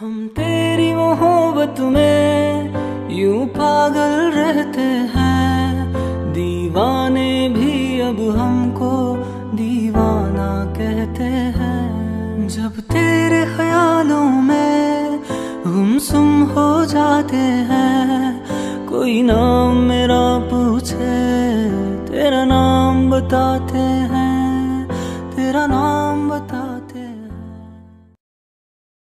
हम तेरी मोहब्बत में यूँ पागल रहते हैं। दीवाने भी अब हमको दीवाना कहते हैं। जब तेरे ख्यालों में गुमसुम हो जाते हैं, कोई नाम मेरा पूछे, तेरा नाम बताते हैं, तेरा नाम बता